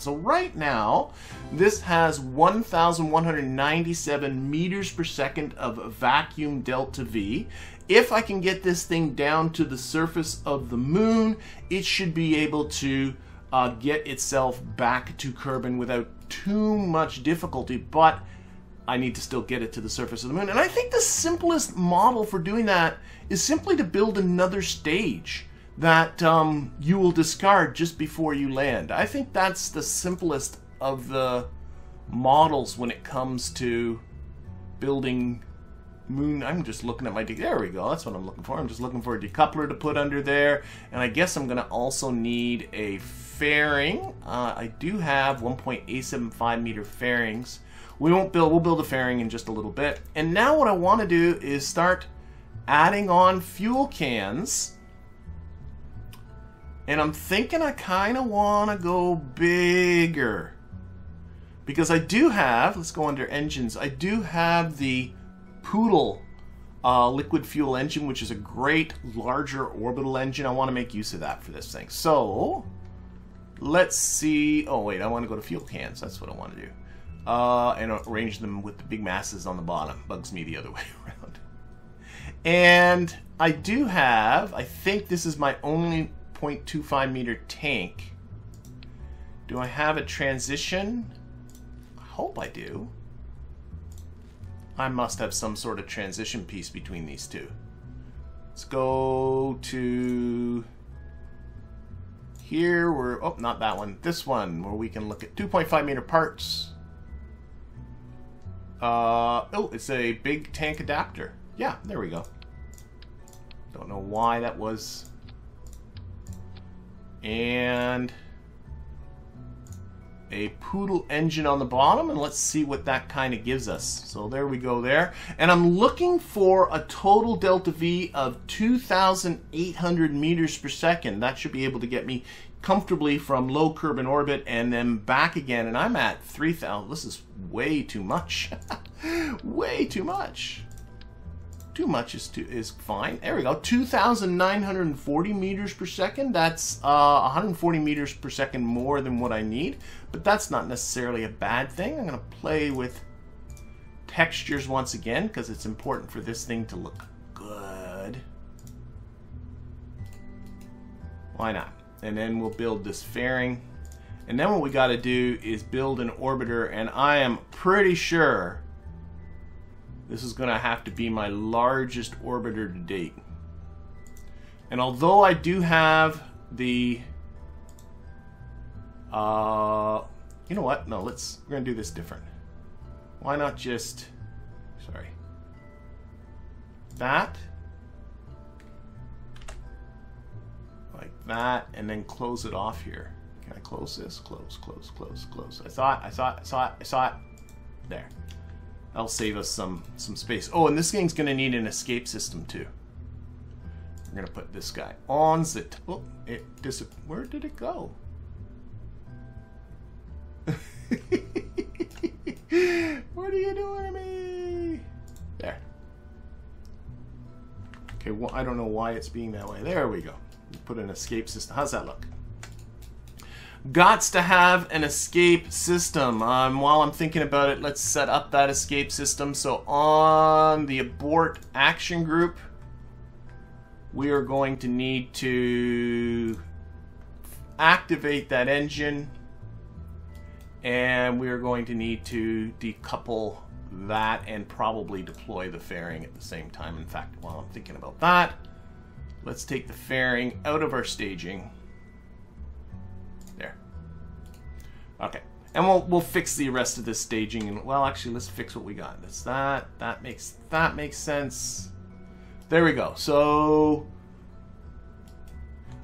So right now, this has 1,197 meters per second of vacuum delta V. If I can get this thing down to the surface of the moon, it should be able to uh, get itself back to Kerbin without too much difficulty, but I need to still get it to the surface of the moon. And I think the simplest model for doing that is simply to build another stage that um, you will discard just before you land. I think that's the simplest of the models when it comes to building moon. I'm just looking at my. There we go. That's what I'm looking for. I'm just looking for a decoupler to put under there, and I guess I'm to also need a fairing. Uh, I do have 1.875 meter fairings. We won't build. We'll build a fairing in just a little bit. And now what I want to do is start adding on fuel cans and I'm thinking I kind of want to go bigger. Because I do have, let's go under engines, I do have the Poodle uh, liquid fuel engine, which is a great larger orbital engine. I want to make use of that for this thing. So, let's see. Oh, wait, I want to go to fuel cans. That's what I want to do. Uh, and arrange them with the big masses on the bottom. Bugs me the other way around. And I do have, I think this is my only 0.25 meter tank. Do I have a transition? I hope I do. I must have some sort of transition piece between these two. Let's go to here we're oh not that one this one where we can look at 2.5 meter parts uh oh it's a big tank adapter yeah there we go don't know why that was and a Poodle engine on the bottom, and let's see what that kind of gives us. So there we go there. And I'm looking for a total delta V of 2,800 meters per second. That should be able to get me comfortably from low Kerbin orbit and then back again. And I'm at 3,000. This is way too much. way too much. Too much is too, is fine. There we go. 2,940 meters per second. That's uh, 140 meters per second more than what I need. But that's not necessarily a bad thing. I'm going to play with textures once again because it's important for this thing to look good. Why not? And then we'll build this fairing. And then what we got to do is build an orbiter. And I am pretty sure this is going to have to be my largest orbiter to date. And although I do have the... Uh, you know what? No, let's... We're going to do this different. Why not just... Sorry. That. Like that, and then close it off here. Can I close this? Close, close, close, close. I saw it, I saw it, I saw it, I saw it. There. That'll save us some, some space. Oh, and this thing's going to need an escape system, too. We're going to put this guy on the... Oh, it dis Where did it go? what are you doing to me? There. Okay, well, I don't know why it's being that way. There we go. Put an escape system. How's that look? Gots to have an escape system. Um, while I'm thinking about it, let's set up that escape system. So on the abort action group, we are going to need to activate that engine and we are going to need to decouple that and probably deploy the fairing at the same time. In fact, while I'm thinking about that, let's take the fairing out of our staging And we'll we'll fix the rest of this staging and well actually let's fix what we got. That's that. That makes that makes sense. There we go. So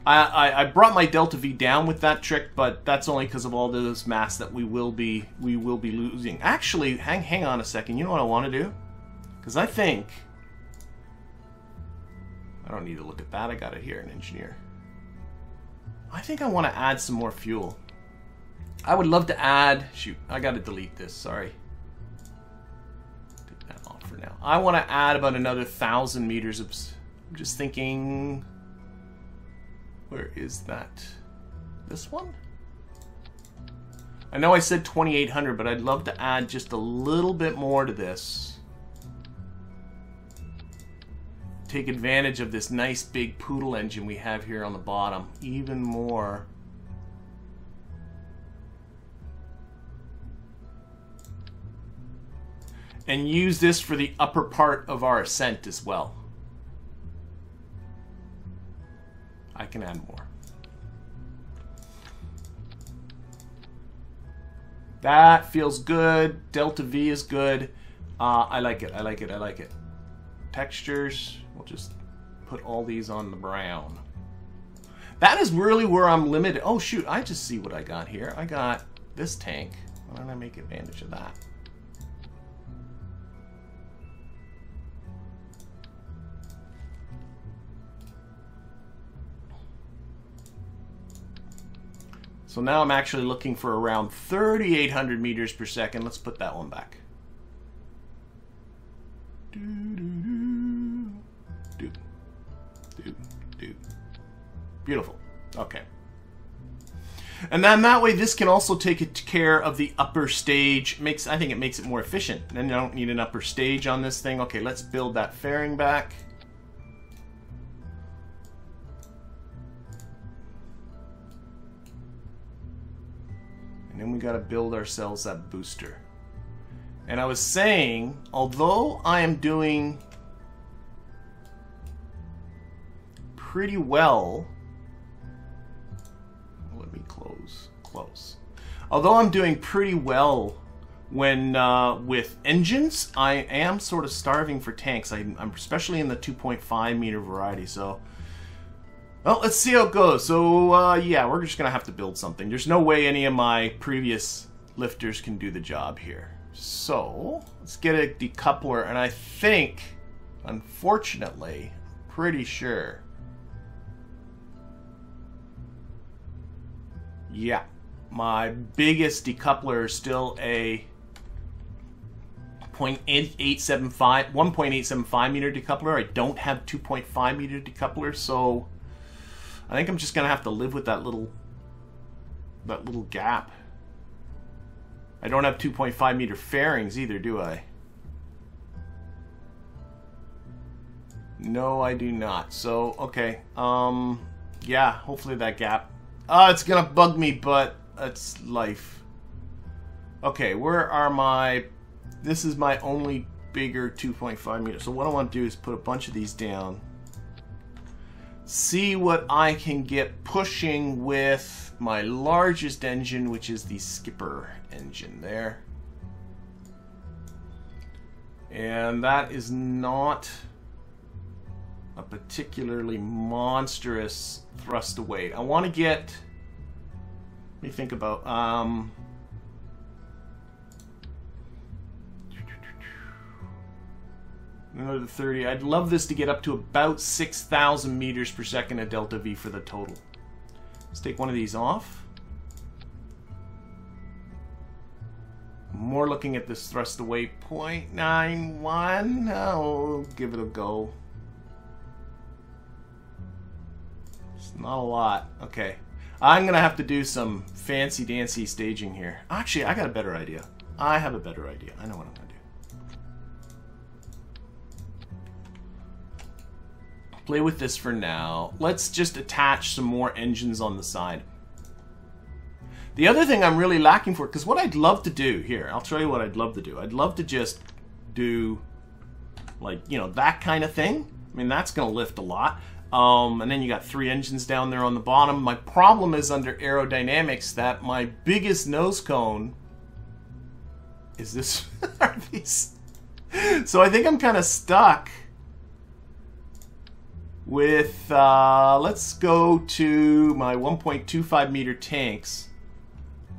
I, I, I brought my delta V down with that trick, but that's only because of all those mass that we will be we will be losing. Actually, hang hang on a second. You know what I want to do? Because I think I don't need to look at that. I got it here, an engineer. I think I want to add some more fuel. I would love to add... Shoot, I got to delete this. Sorry. Take that off for now. I want to add about another 1,000 meters of... I'm just thinking... Where is that? This one? I know I said 2800, but I'd love to add just a little bit more to this. Take advantage of this nice big poodle engine we have here on the bottom. Even more. And use this for the upper part of our ascent as well. I can add more. That feels good. Delta V is good. Uh, I like it. I like it. I like it. Textures. We'll just put all these on the brown. That is really where I'm limited. Oh, shoot. I just see what I got here. I got this tank. Why don't I make advantage of that? So now I'm actually looking for around 3,800 meters per second. Let's put that one back. Do, do, do. Beautiful. Okay. And then that way this can also take care of the upper stage. Makes I think it makes it more efficient. Then I don't need an upper stage on this thing. Okay, let's build that fairing back. Got to build ourselves that booster. And I was saying, although I am doing pretty well, let me close, close. Although I'm doing pretty well when uh, with engines, I am sort of starving for tanks. I, am especially in the 2.5 meter variety. So well, let's see how it goes. So, uh, yeah, we're just going to have to build something. There's no way any of my previous lifters can do the job here. So, let's get a decoupler, and I think, unfortunately, pretty sure. Yeah, my biggest decoupler is still a 0.875, 1.875 meter decoupler. I don't have 2.5 meter decoupler, so I think I'm just gonna have to live with that little that little gap. I don't have 2.5 meter fairings either, do I? No, I do not. So, okay. Um, yeah, hopefully that gap. Oh, it's gonna bug me, but that's life. Okay, where are my... This is my only bigger 2.5 meter. So what I want to do is put a bunch of these down see what I can get pushing with my largest engine, which is the Skipper engine there. And that is not a particularly monstrous thrust to weight. I want to get, let me think about, um, Another 30. I'd love this to get up to about 6,000 meters per second at delta V for the total. Let's take one of these off. More looking at this thrust away 0.91. I'll give it a go. It's not a lot. Okay. I'm going to have to do some fancy dancy staging here. Actually, I got a better idea. I have a better idea. I know what I'm going to Play with this for now. Let's just attach some more engines on the side. The other thing I'm really lacking for, because what I'd love to do, here, I'll show you what I'd love to do. I'd love to just do, like, you know, that kind of thing. I mean, that's going to lift a lot. Um, and then you got three engines down there on the bottom. My problem is under aerodynamics that my biggest nose cone is this. So I think I'm kind of stuck with, uh, let's go to my 1.25 meter tanks.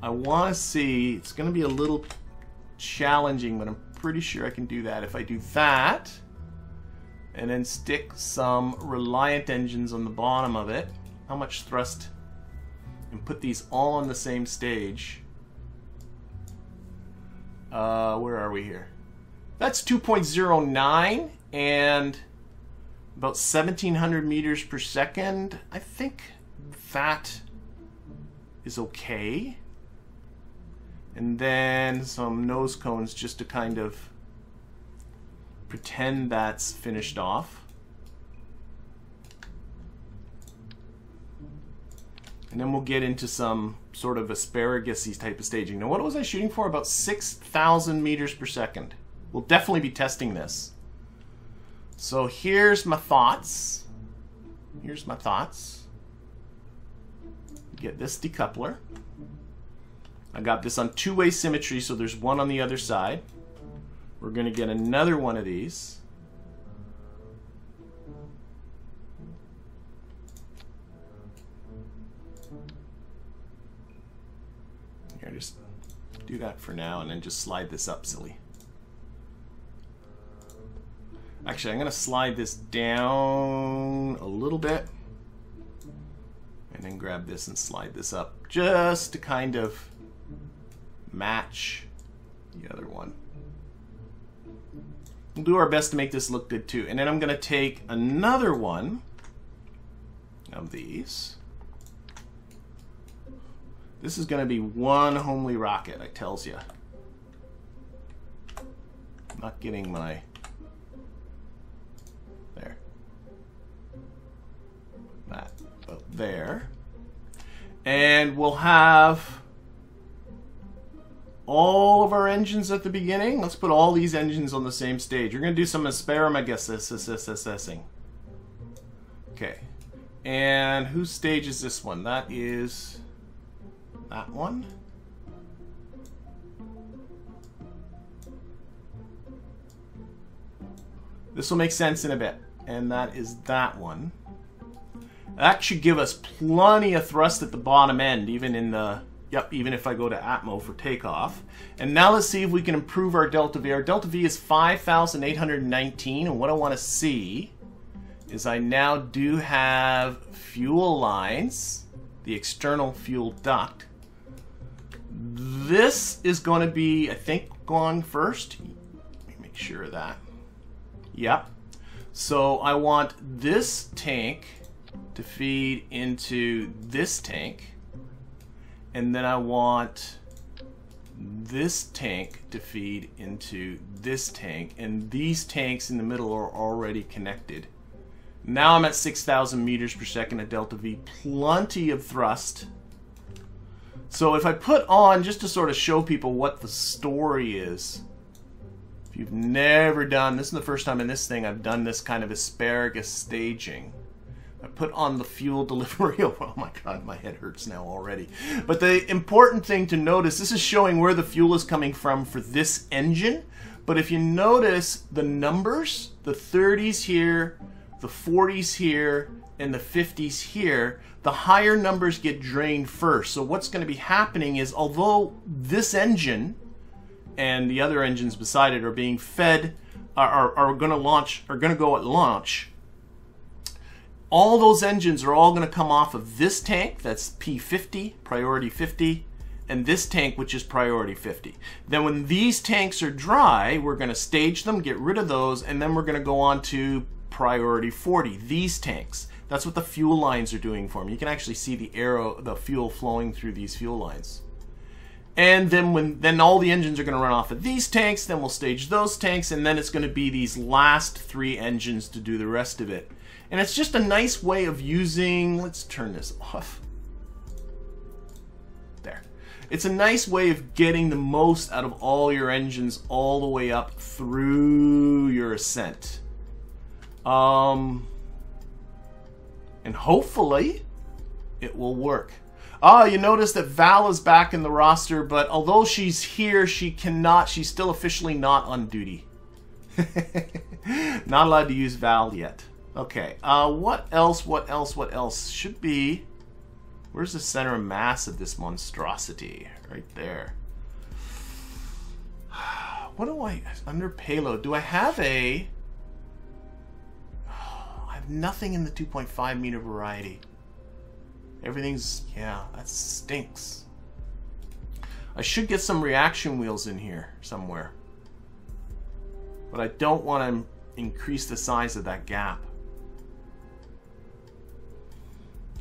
I want to see, it's going to be a little challenging, but I'm pretty sure I can do that. If I do that, and then stick some Reliant engines on the bottom of it, how much thrust, and put these all on the same stage. Uh, where are we here? That's 2.09, and about 1700 meters per second. I think that is okay. And then some nose cones just to kind of pretend that's finished off. And then we'll get into some sort of asparagus type of staging. Now, what was I shooting for? About 6,000 meters per second. We'll definitely be testing this. So here's my thoughts. Here's my thoughts. Get this decoupler. I got this on two-way symmetry, so there's one on the other side. We're going to get another one of these. Here, just do that for now and then just slide this up silly. Actually, I'm going to slide this down a little bit. And then grab this and slide this up just to kind of match the other one. We'll do our best to make this look good too. And then I'm going to take another one of these. This is going to be one homely rocket, I tells you. Not getting my there. And we'll have all of our engines at the beginning. Let's put all these engines on the same stage. We're going to do some assessing. Okay. And whose stage is this one? That is that one. This will make sense in a bit. And that is that one. That should give us plenty of thrust at the bottom end, even in the, yep, even if I go to Atmo for takeoff. And now let's see if we can improve our delta V. Our delta V is 5,819, and what I want to see is I now do have fuel lines, the external fuel duct. This is going to be, I think, gone first. Make sure of that. Yep. So I want this tank to feed into this tank. And then I want this tank to feed into this tank. And these tanks in the middle are already connected. Now I'm at 6,000 meters per second at delta V. Plenty of thrust. So if I put on, just to sort of show people what the story is, if you've never done, this is the first time in this thing I've done this kind of asparagus staging. Put on the fuel delivery. Oh my god, my head hurts now already. But the important thing to notice, this is showing where the fuel is coming from for this engine. But if you notice the numbers, the 30s here, the 40s here, and the 50s here, the higher numbers get drained first. So what's going to be happening is although this engine and the other engines beside it are being fed, are, are, are going to launch, are going to go at launch, all those engines are all going to come off of this tank, that's P50, priority 50, and this tank, which is priority 50. Then when these tanks are dry, we're going to stage them, get rid of those, and then we're going to go on to priority 40, these tanks. That's what the fuel lines are doing for me. You can actually see the arrow, the fuel flowing through these fuel lines. And then when then all the engines are going to run off of these tanks, then we'll stage those tanks, and then it's going to be these last three engines to do the rest of it. And it's just a nice way of using, let's turn this off. There. It's a nice way of getting the most out of all your engines all the way up through your ascent. Um, and hopefully it will work. Ah, you notice that Val is back in the roster, but although she's here, she cannot, she's still officially not on duty. not allowed to use Val yet. Okay, uh, what else, what else, what else? Should be... Where's the center of mass of this monstrosity? Right there. What do I... Under payload, do I have a... I have nothing in the 2.5 meter variety. Everything's... Yeah, that stinks. I should get some reaction wheels in here somewhere. But I don't want to increase the size of that gap.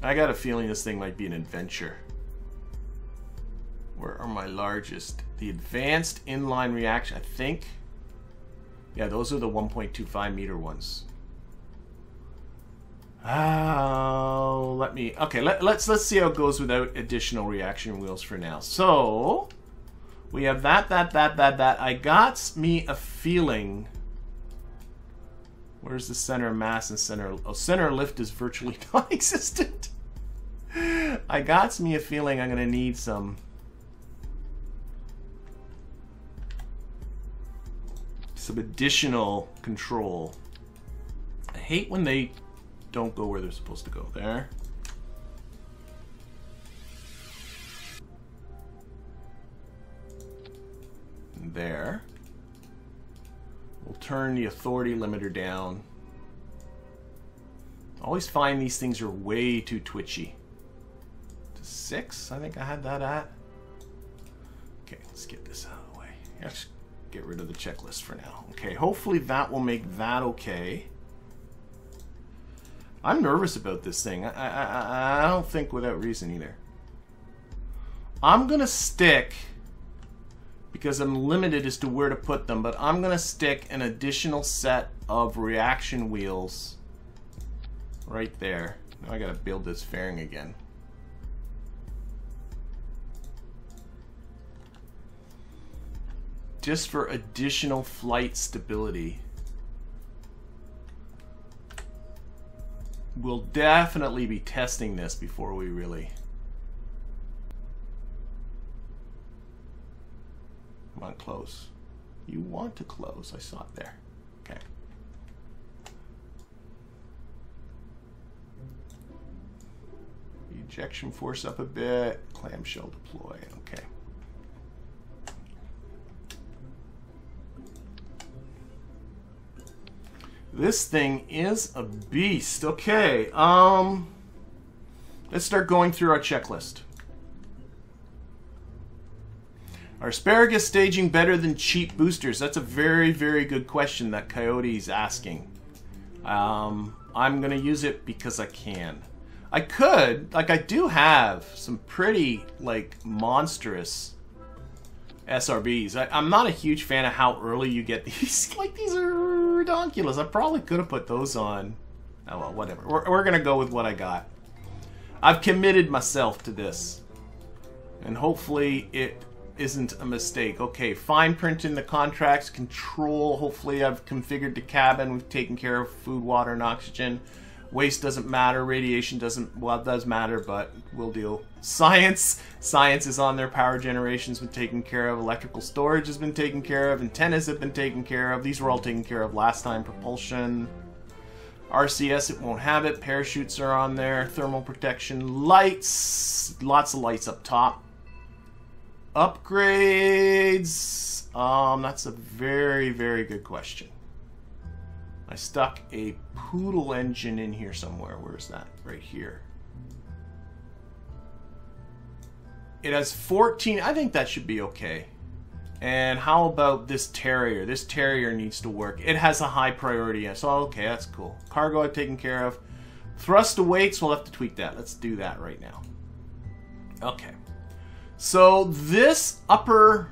I got a feeling this thing might be an adventure. Where are my largest? The advanced inline reaction, I think. Yeah, those are the 1.25 meter ones. Oh, let me. Okay, let, let's let's see how it goes without additional reaction wheels for now. So we have that, that, that, that, that. I got me a feeling. Where's the center mass and center? Oh, center lift is virtually non-existent. I got me a feeling I'm gonna need some. Some additional control. I hate when they don't go where they're supposed to go. There. there. We'll turn the authority limiter down. Always find these things are way too twitchy. To six, I think I had that at. Okay, let's get this out of the way. Let's get rid of the checklist for now. Okay, hopefully that will make that okay. I'm nervous about this thing. I, I, I don't think without reason either. I'm gonna stick because I'm limited as to where to put them, but I'm gonna stick an additional set of reaction wheels right there. Now I gotta build this fairing again. Just for additional flight stability. We'll definitely be testing this before we really... On, close. You want to close. I saw it there. Okay. Ejection force up a bit. Clamshell deploy. Okay. This thing is a beast. Okay, um, let's start going through our checklist. Are asparagus staging better than cheap boosters? That's a very, very good question that Coyote is asking. Um, I'm going to use it because I can. I could, like I do have some pretty, like, monstrous SRBs. I, am not a huge fan of how early you get these. like, these are ridiculous. I probably could have put those on. Oh, well, whatever. We're, we're going to go with what I got. I've committed myself to this. And hopefully it isn't a mistake. Okay, fine print in the contracts, control. Hopefully I've configured the cabin. We've taken care of food, water, and oxygen. Waste doesn't matter. Radiation doesn't, well, it does matter, but we'll deal. Science. Science is on their power generation's been taken care of. Electrical storage has been taken care of. Antennas have been taken care of. These were all taken care of last time. Propulsion. RCS, it won't have it. Parachutes are on there. Thermal protection. Lights. Lots of lights up top. Upgrades. Um, that's a very, very good question. I stuck a Poodle engine in here somewhere. Where's that? Right here. It has 14. I think that should be okay. And how about this Terrier? This Terrier needs to work. It has a high priority. So, okay, that's cool. Cargo I've taken care of. Thrust awaits. We'll have to tweak that. Let's do that right now. Okay. So this upper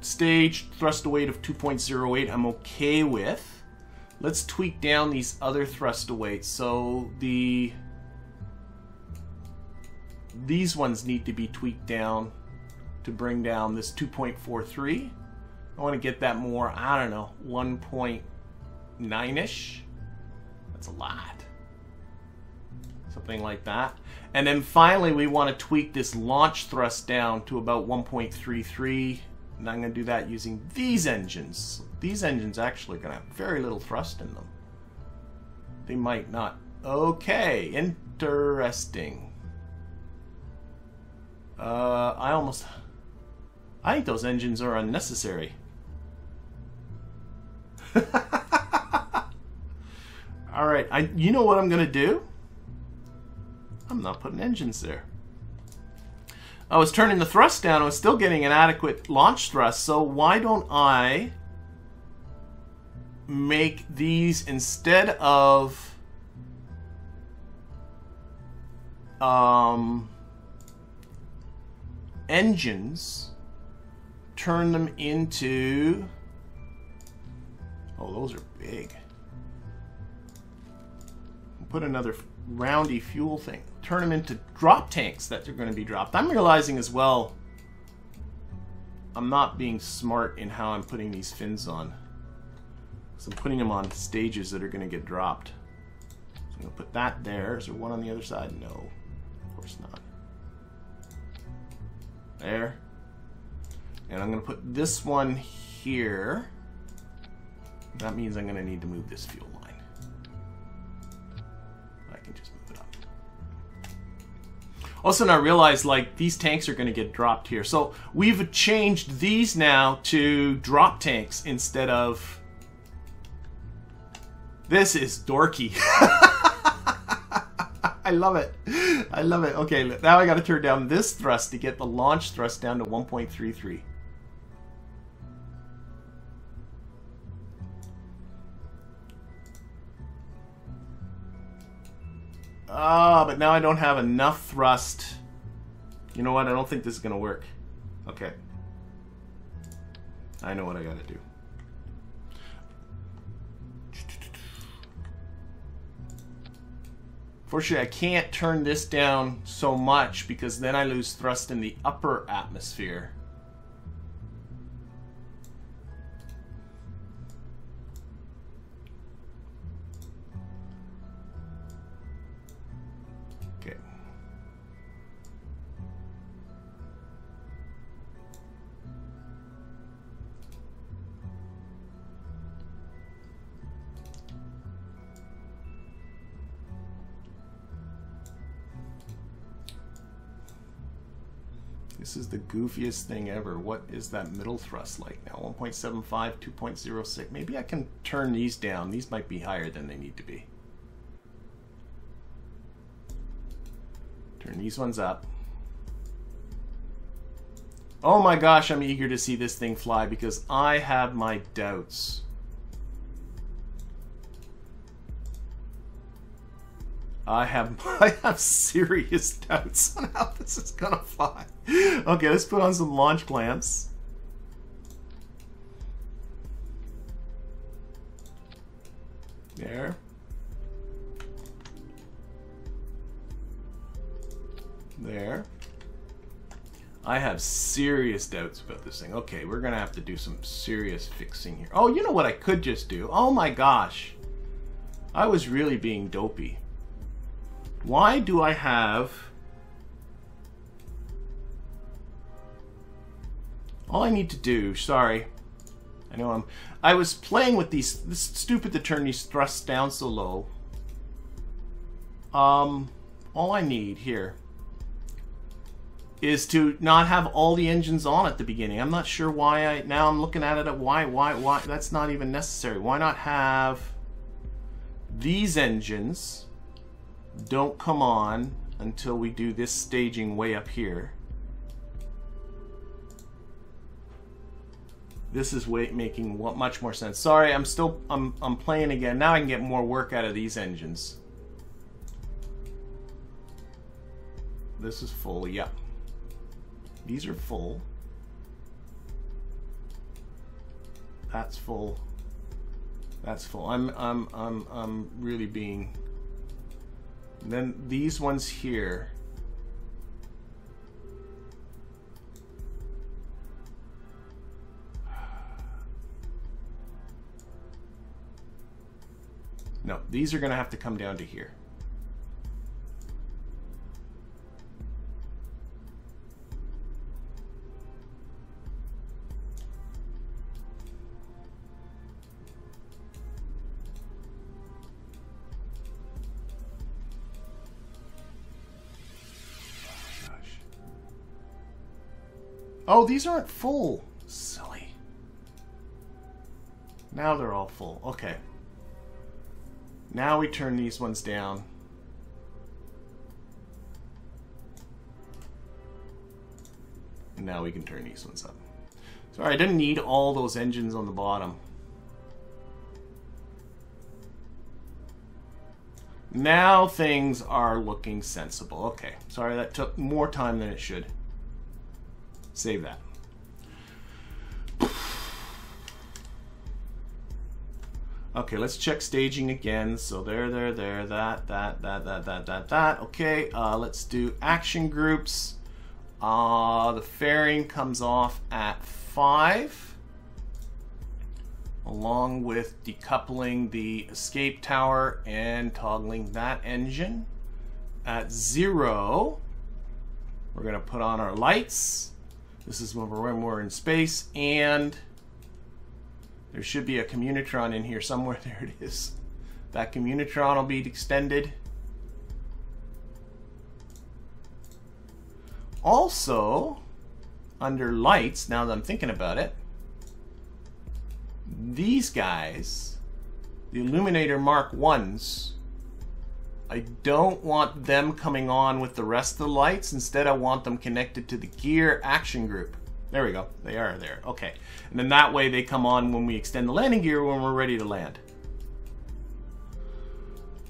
stage thrust weight of 2.08 I'm okay with. Let's tweak down these other thrust weights. So the these ones need to be tweaked down to bring down this 2.43. I want to get that more, I don't know, 1.9-ish. That's a lot. Something like that. And then finally, we want to tweak this launch thrust down to about 1.33. And I'm going to do that using these engines. These engines actually going to have very little thrust in them. They might not. Okay, interesting. Uh, I almost... I think those engines are unnecessary. Alright, I. you know what I'm going to do? I'm not putting engines there. I was turning the thrust down, I was still getting an adequate launch thrust, so why don't I make these instead of um, engines, turn them into... Oh, those are big. Put another roundy fuel thing. Turn them into drop tanks that are going to be dropped. I'm realizing as well, I'm not being smart in how I'm putting these fins on. So I'm putting them on stages that are going to get dropped. So I'm going to put that there. Is there one on the other side? No, of course not. There. And I'm going to put this one here. That means I'm going to need to move this fuel All of a sudden I realized like these tanks are going to get dropped here. So we've changed these now to drop tanks instead of... This is dorky. I love it. I love it. Okay, now I got to turn down this thrust to get the launch thrust down to 1.33. Ah, but now I don't have enough thrust. You know what? I don't think this is going to work. Okay. I know what I got to do. Fortunately, I can't turn this down so much because then I lose thrust in the upper atmosphere. Goofiest thing ever. What is that middle thrust like now? 1.75, 2.06. Maybe I can turn these down. These might be higher than they need to be. Turn these ones up. Oh my gosh, I'm eager to see this thing fly because I have my doubts. I have I have serious doubts on how this is gonna fly. Okay, let's put on some launch clamps. There. There. I have serious doubts about this thing. Okay, we're gonna have to do some serious fixing here. Oh, you know what I could just do? Oh my gosh. I was really being dopey. Why do I have... All I need to do, sorry, I know I'm... I was playing with these, this stupid to turn these thrusts down so low. Um, all I need here is to not have all the engines on at the beginning. I'm not sure why I, now I'm looking at it, why, why, why, that's not even necessary. Why not have these engines don't come on until we do this staging way up here. This is way, making what much more sense. Sorry, I'm still I'm I'm playing again. Now I can get more work out of these engines. This is full, yep. These are full. That's full. That's full. I'm I'm I'm I'm really being and then these ones here. No, these are going to have to come down to here. These aren't full. Silly. Now they're all full. Okay. Now we turn these ones down. And now we can turn these ones up. Sorry, I didn't need all those engines on the bottom. Now things are looking sensible. Okay, sorry that took more time than it should. Save that. Okay, let's check staging again. So there, there, there, that, that, that, that, that, that, that. Okay, uh, let's do action groups. Uh, the fairing comes off at 5, along with decoupling the escape tower and toggling that engine. At 0, we're going to put on our lights. This is when we're, we're in space, and there should be a Communotron in here somewhere. There it is. That Communotron will be extended. Also, under lights, now that I'm thinking about it, these guys, the Illuminator Mark 1s, I don't want them coming on with the rest of the lights. Instead, I want them connected to the gear action group. There we go. They are there. Okay. And then that way they come on when we extend the landing gear when we're ready to land.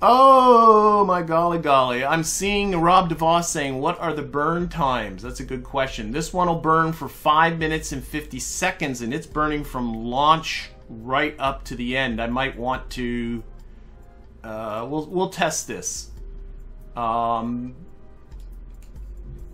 Oh my golly golly. I'm seeing Rob DeVos saying, what are the burn times? That's a good question. This one will burn for 5 minutes and 50 seconds and it's burning from launch right up to the end. I might want to... Uh, we'll, we'll test this. Um,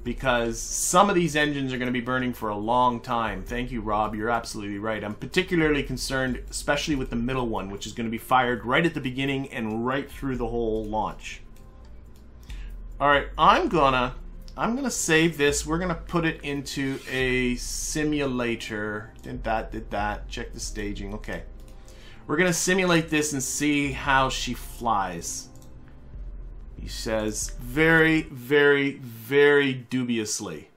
because some of these engines are going to be burning for a long time. Thank you, Rob. You're absolutely right. I'm particularly concerned, especially with the middle one, which is going to be fired right at the beginning and right through the whole launch. All right, I'm gonna I'm gonna save this. We're gonna put it into a simulator. Did that? Did that? Check the staging. Okay. We're gonna simulate this and see how she flies. He says very, very, very dubiously.